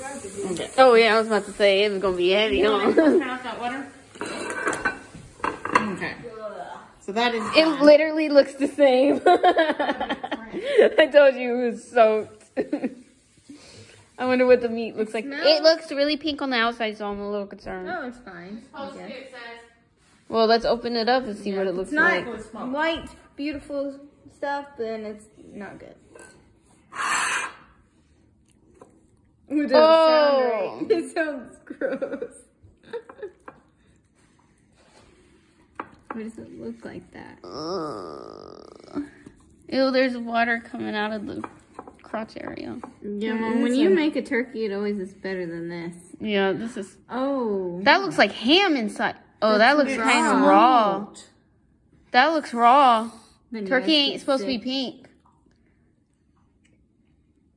Okay. Oh yeah, I was about to say it was gonna be heavy, You huh? want to that water? Okay. So that is It done. literally looks the same. I told you it was soaked. I wonder what the meat looks like. Smell? It looks really pink on the outside, so I'm a little concerned. Oh, it's fine. I Supposed to, guess. it. Well, let's open it up and see what it looks It's not like. Full of white, beautiful stuff, then it's not good. Ooh, it doesn't Oh. sound right. It sounds gross. Why does it look like that? Ugh. Ew, there's water coming out of the crotch area. Yeah, well, when you make a turkey, it always is better than this. Yeah, this is. Oh. That looks like ham inside. Oh, that looks kind of raw. That looks raw. Then Turkey ain't it's supposed to be pink.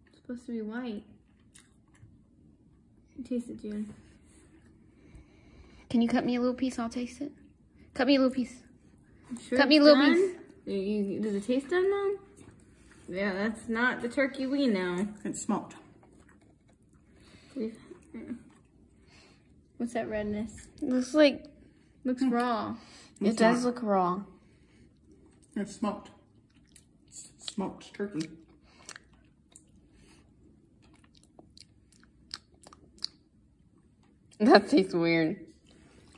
It's supposed to be white. Taste it, June. Can you cut me a little piece? I'll taste it. Cut me a little piece. Sure Cut me a little done? piece. Do you- does it taste done now? Yeah, that's not the turkey we know. It's smoked. What's that redness? Looks like Looks hmm. raw. it does look raw. It's smoked. It's smoked turkey. That tastes weird.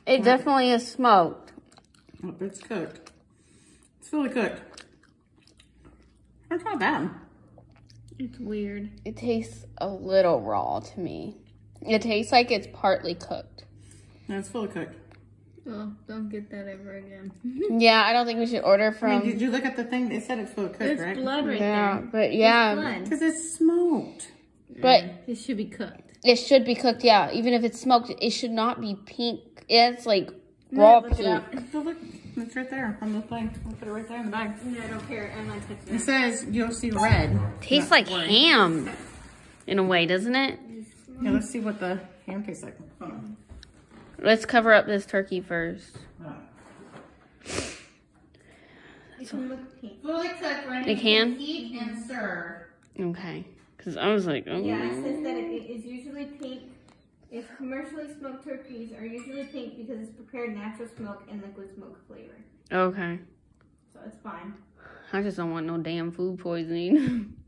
It definitely is smoked. Oh, it's cooked. It's fully cooked. It's not bad. It's weird. It tastes a little raw to me. It tastes like it's partly cooked. No, it's fully cooked. Oh, don't get that ever again. Yeah, I don't think we should order I mean, from. did you look at the thing? They said it's fully cooked, There's right? blood right yeah, there. but yeah, Because it's smoked. but It should be cooked. It should be cooked. Yeah, even if it's smoked, it should not be pink. It's like raw look pink. up. So look, it's right there on the thing. I'll put it right there in the bag. No, I don't care. I'm not touching It says you'll see red. Tastes like orange. ham, in a way, doesn't it? Yeah, let's see what the ham tastes like. Hold. Let's cover up this turkey first. It can look pink. Fully cooked, ready It can? heat and serve. Okay, because I was like, oh. Yeah, it says that oh. it is usually pink. If commercially smoked turkeys are usually pink because it's prepared natural smoke and liquid smoke flavor. Okay. So it's fine. I just don't want no damn food poisoning.